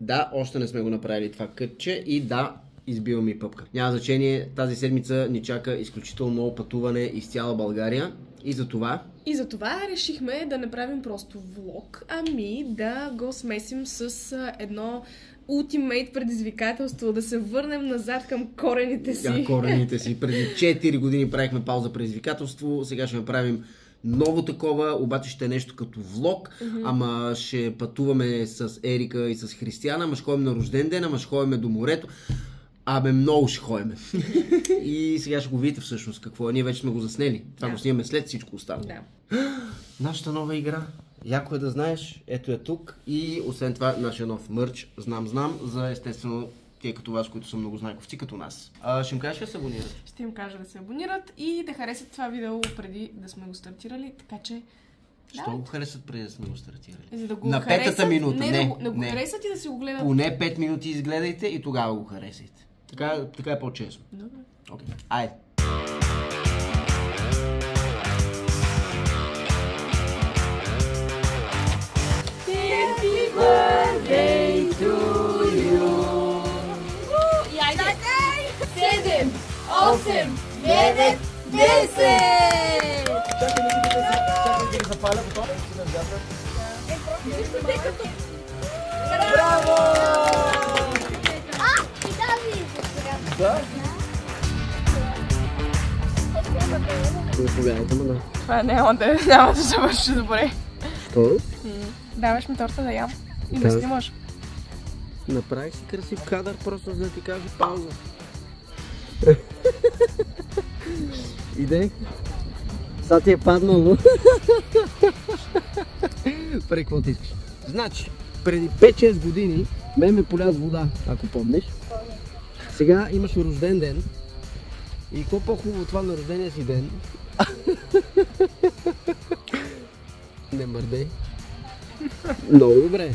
Да, още не сме го направили това кътче и да, избива ми пъпка. Няма значение, тази седмица ни чака изключително много пътуване из цяла България и за това И затова решихме да не правим просто влог, ами да го смесим с едно ултимейт предизвикателство, да се върнем назад към корените си. а, корените си. Преди 4 години правихме пауза предизвикателство, сега ще направим ново такова, обаче ще е нещо като влог, ама ще пътуваме с Ерика и с Християна, ама ще ходим на рожден ден, ама ще ходим до морето. Абе, много ще ходим. и сега ще го видите всъщност какво е. Ние вече сме го заснели. Това Да. го снимаме след всичко останало. Да. Нашата нова игра. Яко е да знаеш. Ето е тук. И освен това, нашия нов мърч. Знам, знам. За естествено тия като вас, които са много знайковци като нас. А, ще им кажеш да се абонират. Ще им кажа да се абонират и да харесат това видео преди да сме го стартирали, така че... Що го харесат преди да сме го стартирали? За да го На харесат, петата минута. Не, Не, да го, да го не. харесат и да си го гледат. Поне 5 минути изгледайте и тогава го харесайте. Така, така е по-честно. Добре. Окей. Айде. 8, 9, 10! Чакай, не ги чакай да запаля, готов? Е. Браво! А, и да ви Да? Заповядайте му да. Това няма да, няма да завърши добре. Що? Даваш ми торта да ям. И да снимаш. Направих си красив кадър, просто за да ти кажа пауза. Иде. Сега ти е паднало. Какво ти искаш? Значи, преди 5-6 години мен ме поля с вода, ако помниш. Сега имаш рожден ден. И какво по-хубаво това на рождения си ден? Не мърдей. Много добре.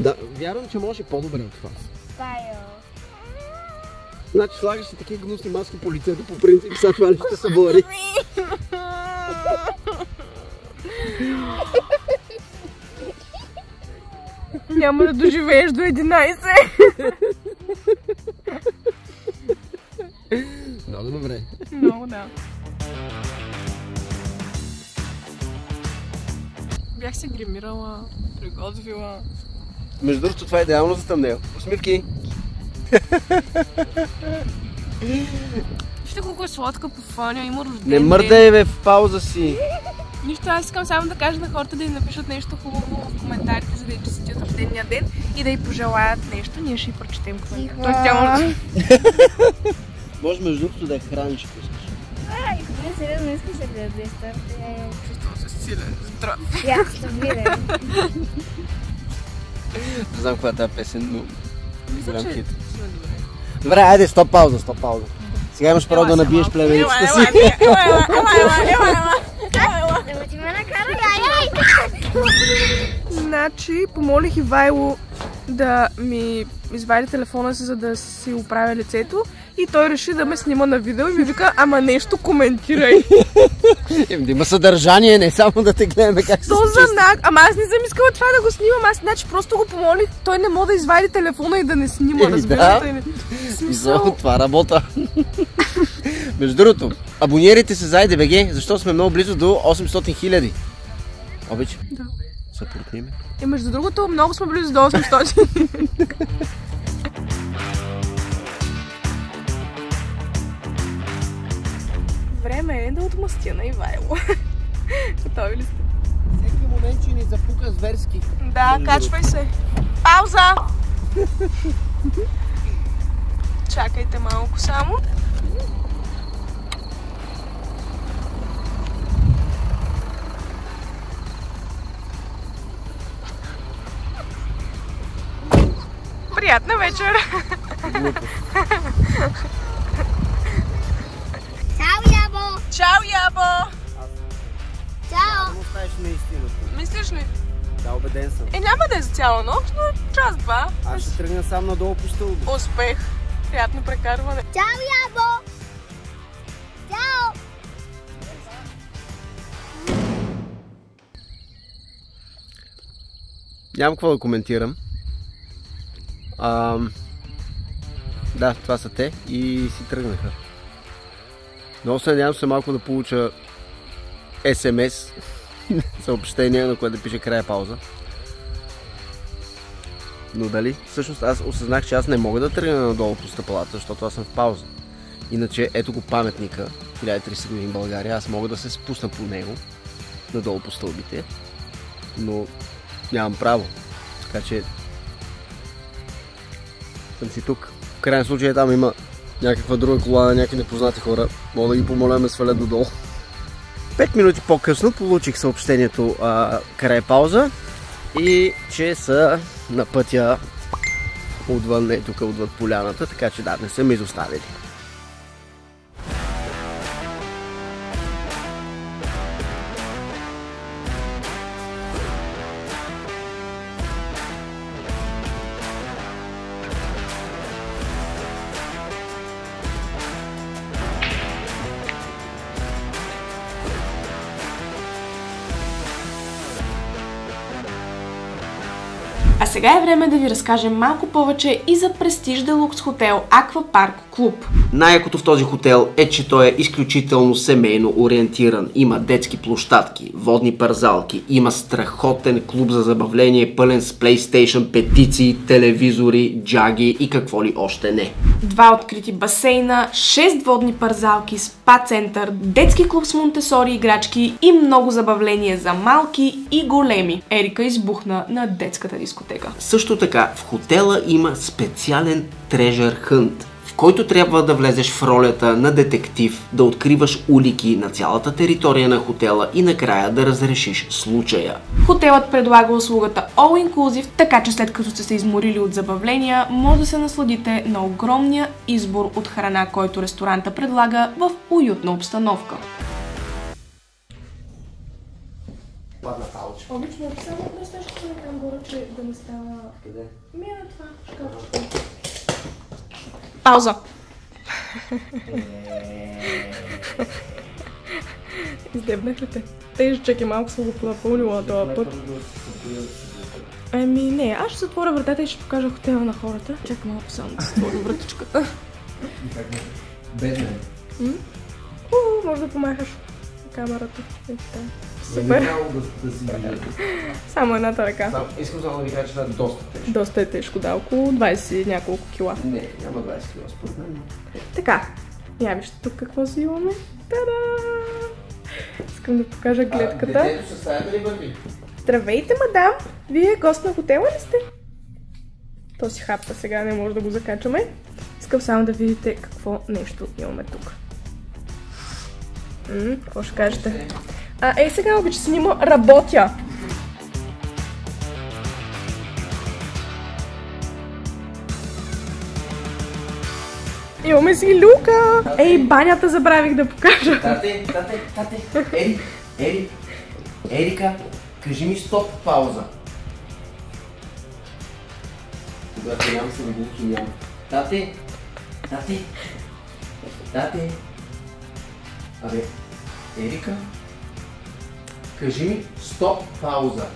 Да, вярвам, че може по-добре от това. Пайо. Значи слагаш си такива гнусни маски по лицето, по принцип, сега това ще се бори. Няма да доживееш до 11. Много добре. Много да. Бях се гримирала, приготвила. Между другото, това е идеално за тъмнел. Усмивки. Вижте колко е сладка по фаня, има рожден Не мърдай, бе, в пауза си. Нищо, аз искам само да кажа на хората да им напишат нещо хубаво в коментарите, за да й честитят рождения ден и да й пожелаят нещо. Ние ще й прочетем коментар. Тихо. Той тя може... Може между другото да е храниш, ако искаш. Ай, не сериозно искаш да ядеш торта? Е, Чувствам се силен, здрав. Я, стабилен. Не знам каква е тази песен, но... Мисля, че добре. Добре, айде, стоп пауза, стоп пауза. Сега имаш право да набиеш племеницата си. Ела, ела, ела, ела, ела, ела! Значи, помолих Ивайло да ми извади телефона си, за да си оправя лицето. И той реши да ме снима на видео и ми вика, ама нещо коментирай. Да има съдържание, не само да те гледаме как се То знак. Ама аз не съм искала това да го снимам. Аз значи просто го помолих. Той не може да извади телефона и да не снима. Еми, разбирате да. ли? И Смисъл. това работа. Между другото, абонирайте се за IDBG, защото сме много близо до 800 хиляди. Обич? Да. Съпортни ме. И между другото, много сме близо до 800. Време е да отмъстя на Ивайло. Готови ли сте? Всеки момент, че ни запука зверски. Да, качвай се. Пауза! Чакайте малко само. Приятна вечер! Чао, ябо! Чао, Ябо! Чао! Мислиш ли? Да, убеден съм. Е, няма да е за цяла нощ, но час-два. Аз ще тръгна сам надолу по стълба. Успех! Приятно прекарване. Чао, ябо! Чао! Нямам какво да коментирам. Ам, да, това са те и си тръгнаха. Много се надявам се малко да получа СМС съобщение, на което да пише края пауза. Но дали? Всъщност аз осъзнах, че аз не мога да тръгна надолу по стъпалата, защото аз съм в пауза. Иначе ето го паметника, 1300 години България, аз мога да се спусна по него, надолу по стълбите, но нямам право. Така че съм си тук. В крайна случай там има някаква друга кола, някакви непознати хора. Мога да ги помоля да ме свалят додолу. Пет минути по-късно получих съобщението а, край пауза и че са на пътя отвън, не тук отвън поляната, така че да, не са ме изоставили. А сега е време да ви разкажем малко повече и за Престиж Делукс хотел Аквапарк Клуб. Най-якото в този хотел е, че той е изключително семейно ориентиран. Има детски площадки, водни парзалки, има страхотен клуб за забавление, пълен с PlayStation, петиции, телевизори, джаги и какво ли още не. Два открити басейна, 6 водни парзалки, спа център, детски клуб с Монтесори играчки и много забавление за малки и големи. Ерика избухна на детската дискотека. Също така, в хотела има специален трежър хънт, в който трябва да влезеш в ролята на детектив, да откриваш улики на цялата територия на хотела и накрая да разрешиш случая. Хотелът предлага услугата All Inclusive, така че след като сте се изморили от забавления, може да се насладите на огромния избор от храна, който ресторанта предлага в уютна обстановка. Обично само да сте ще там горе, че да не става... Къде? Ми е на това шкафчето. Пауза. Издебнах ли те? Тежчък е малко съм го напълнила този път. Ами не, аз ще затворя вратата и ще покажа хотела на хората. Чакай малко само да затворя вратичката. Без мен. Уу, може да помахаш камерата. Е, така. Супер. да, да си движа. Само едната ръка. Сам, искам само да ви кажа, че това е доста тежко. Доста е тежко, да, около 20 няколко кила. Не, няма 20 кг според мен. Така, я вижте тук какво си имаме. Тада! Искам да покажа гледката. Детето със стаята ли върви? Здравейте, мадам! Вие гост на хотела ли сте? То си хапта сега, не може да го закачаме. Искам само да видите какво нещо имаме тук. М, какво ще кажете? А, ей сега обича снима, работя! Имаме си люка! Ей, банята забравих да покажа. Тате, тате, тате, Ери, Ери, Ерика, кажи ми стоп пауза. Когато нямам се наглухи няма. Тате, тате, тате. Абе, Ерика, кажи ми стоп пауза.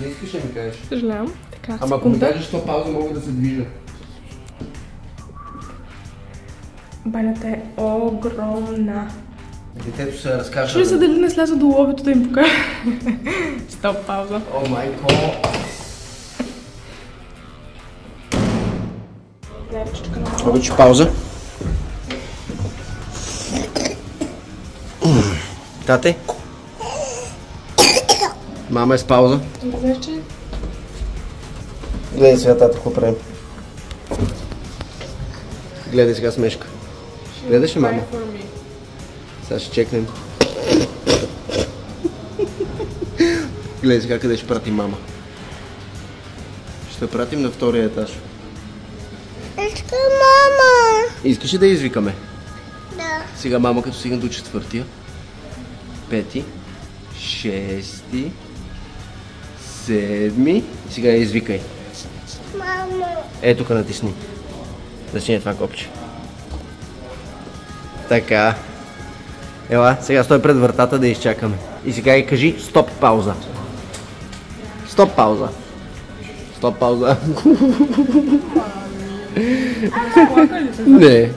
Не искаш да ми кажеш? Съжалявам. Така, Ама ако ми кажеш стоп пауза, мога да се движа. Банята е огромна. Детето се разкажа. Чули се дали не сляза до лобито да им покажа. Стоп, пауза. О, майко! Обича пауза. Тате? Мама е с пауза. Че Гледай сега, тата, какво правим. Гледай сега смешка. Гледаш ли, мама? Сега ще чекнем. Гледай сега къде ще пратим мама. Ще пратим на втория етаж. Искам мама. Искаш ли да извикаме? Да. Сега мама като стигна до четвъртия, пети, шести, седми, сега я извикай. Мама. Е, тук натисни. Зачни това копче. Така. Ела, сега стой пред вратата да изчакаме. И сега и кажи стоп пауза. Стоп пауза. Стоп, пауза. не.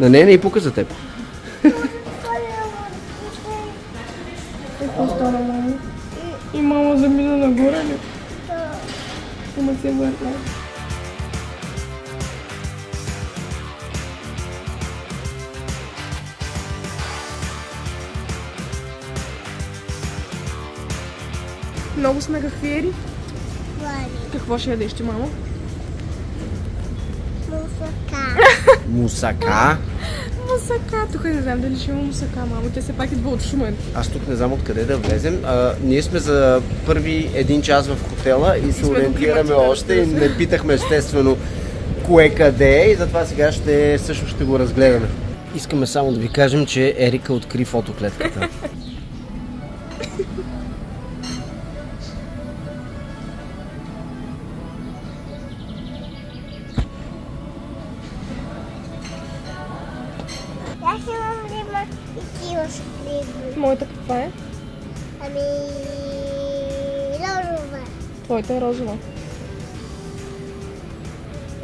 На нея не и пука за теб. Ама се върна. Много сме кахвиери. Вали. Какво ще ядеш ти, мамо? Мусака. Мусака. Мусака. Тук не знам дали ще има мусака, мамо. Те все пак идва от Шумен. Аз тук не знам откъде да влезем. А, ние сме за първи един час в хотела и се сме ориентираме още и се. не питахме естествено кое къде е и затова сега ще, също ще го разгледаме. Искаме само да ви кажем, че Ерика откри фотоклетката. Моята каква е? Ами... Розова. Твоята е розова.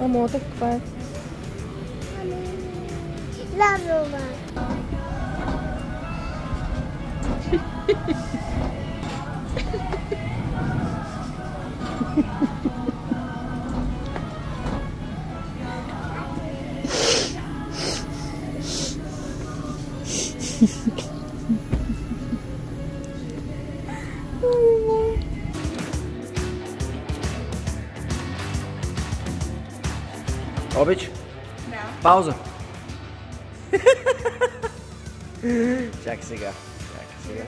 А моята каква е? Ами... Розова. Обич? Да. Пауза. Чакай сега. Чакай сега.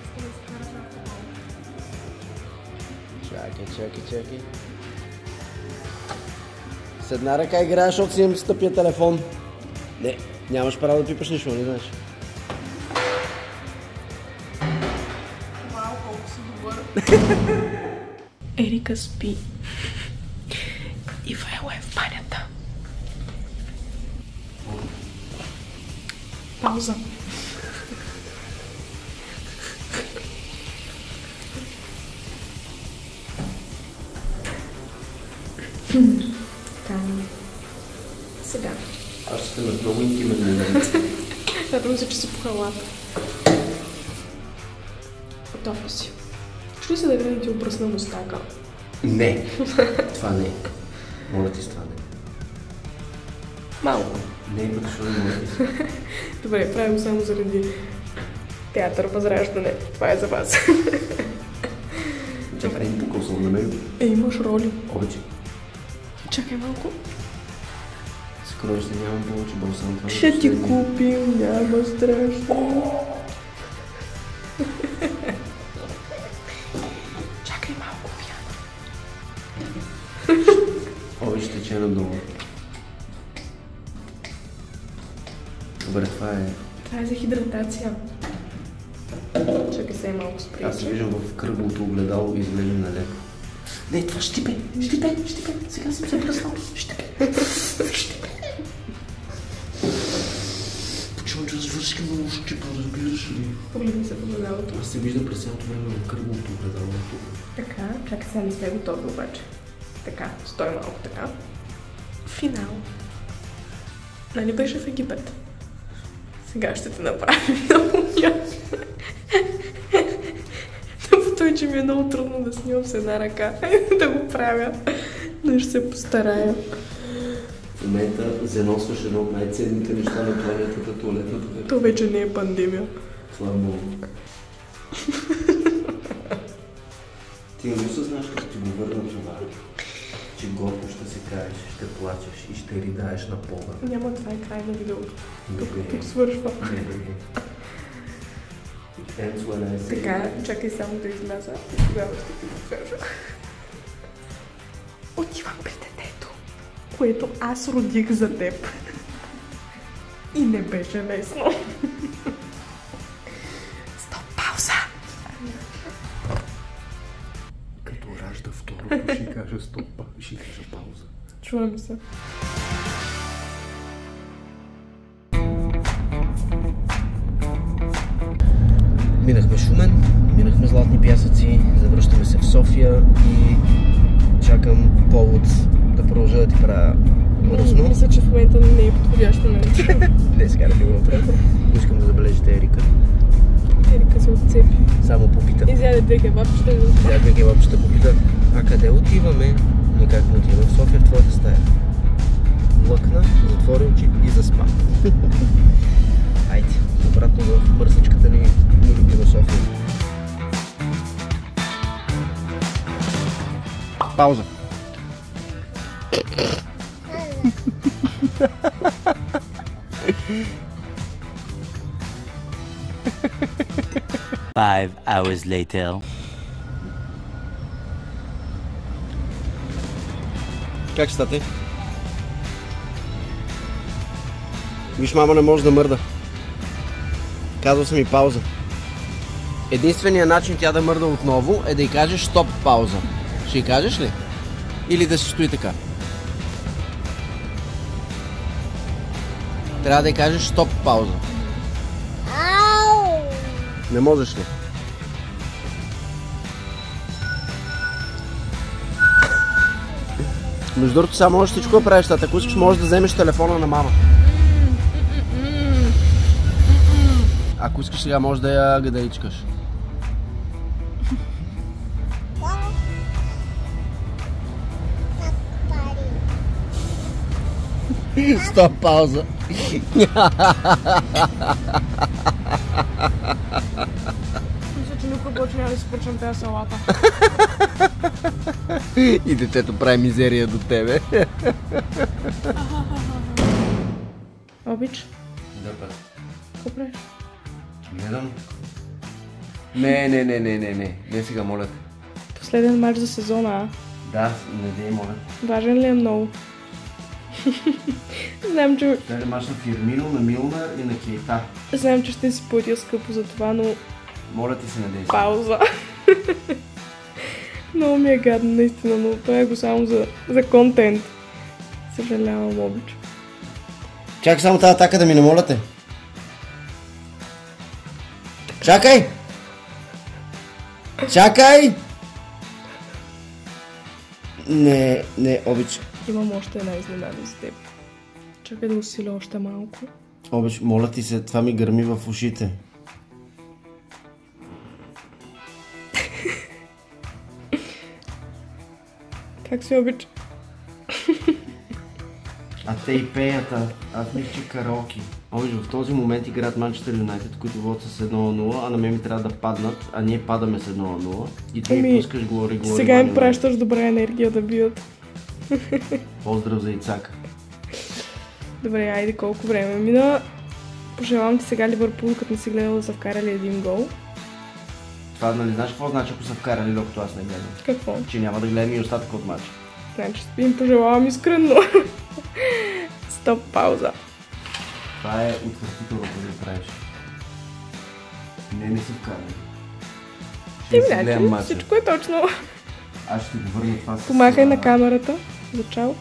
Чакай, чакай, чакай. С една ръка играеш, защото си имам с тъпия телефон. Не, нямаш право да пипаш нищо, не знаеш. Ерика спи. Ивайло е в банята. Пауза. Така. Сега. Аз ще на много интимен момент. Радвам се, че си по халата. Готов ли си? Чули се да ви ти обръсна мустака? Не, това не. Моля ти с това не. Малко. Не има защо да моля ти се. Добре, правим само заради театър възраждане. Това е за вас. Чакай, не пукал съм на мен. Е, имаш роли. Обичай. Чакай малко. Скоро ще нямам повече е Ще ти купим, няма страшно. Това е... Това е за хидратация. Чакай се малко спри. Аз се виждам в кръглото огледало и изглеждам налево. Не, това щипе, щипе, щипе. Сега съм се пръснал. Щипе. Щипе. Почвам да свърши много щипа, разбираш ли? Погледни се в огледалото. Аз се виждам през цялото време в кръглото огледало. Така, чакай сега не сме готови обаче. Така, стой малко така. Финал. Нали беше в Египет? Сега ще те направим много ясно. Той, че ми е много трудно да снимам с една ръка. да го правя. Но ще се постарая. В момента заносваш едно от най-ценните неща на планетата, туалетната хартия. То вече не е пандемия. Слава Богу. Ти не го съзнаш, като ти го върна това, че горко каеш, ще плачеш и ще ридаеш на пода. Няма, това е край на видеото. Тук, тук свършва. Така, чакай само да изляза и тогава ще ти покажа. Отивам при детето, което аз родих за теб. И не беше лесно. Пауза. Чувам се. Минахме Шумен, минахме Златни пясъци, завръщаме се в София и чакам повод да продължа да ти правя мръсно. Мисля, че в момента не е подходящ момент. Не, сега да го направя. Но искам да забележите Ерика. Ерика се отцепи. Само попита. Изяде две кебабчета. Сега две кебабчета попита. А къде отиваме? Никак не отиваме в София в твоята стая. Млъкна, затвори очи и заспа. Айде, обратно в мръсничката ни, ни любима София. Пауза. Five hours later. Как стате? Виж, мама не може да мърда. Казал съм и пауза. Единственият начин тя да мърда отново е да й кажеш стоп пауза. Ще й кажеш ли? Или да си стои така? Трябва да й кажеш стоп пауза. Не можеш ли? Между другото, само можеш всичко да правиш. Ако искаш, можеш да вземеш телефона на мама. Ако искаш сега, можеш да я гадаичкаш. Стоп, пауза. Повече няма да си поръчам тази салата. И детето прави мизерия до тебе. Обич, Да, какво правиш? Гледам. Не, не, не, не, не, не. Не сега, моля те. Последен матч за сезона, а? Да, не дей, моля. Важен ли е много? Знам, че, Дай мач на Фирмино, на Милнер и на Кейта. знам, че ще си платя скъпо за това, но Моля ти се, не дей. пауза. много ми е гадно, наистина, но това е го само за, за контент. Съжалявам, обич. Чакай само тази атака да ми не моля те. Чакай! Чакай! Не, не, обич. Имам още една изненада за теб. Чакай да усиля още малко. Обич, моля ти се, това ми гърми в ушите. Как си обич? А те и пеят, а аз мисля, че караоки. Обич, в този момент играят Манчестър Юнайтед, които водят с 1 на 0, а на мен ми трябва да паднат, а ние падаме с 1 на 0. И ти ми пускаш глори, глори. Сега им пращаш добра енергия да бият. Поздрав за Ицака. Добре, айде колко време мина. Пожелавам ти сега Ливърпул, като не си гледал да са вкарали един гол. Това, нали, знаеш какво значи, ако са вкарали, докато аз не гледам? Какво? Че няма да гледам и остатък от матча. Значи им пожелавам искрено. Стоп, пауза. Това е отвратително го правиш. Не, не са вкарали. Ти си значи, всичко е точно. Аз ще го върна това с... Помахай на камерата. За чао.